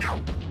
Come on.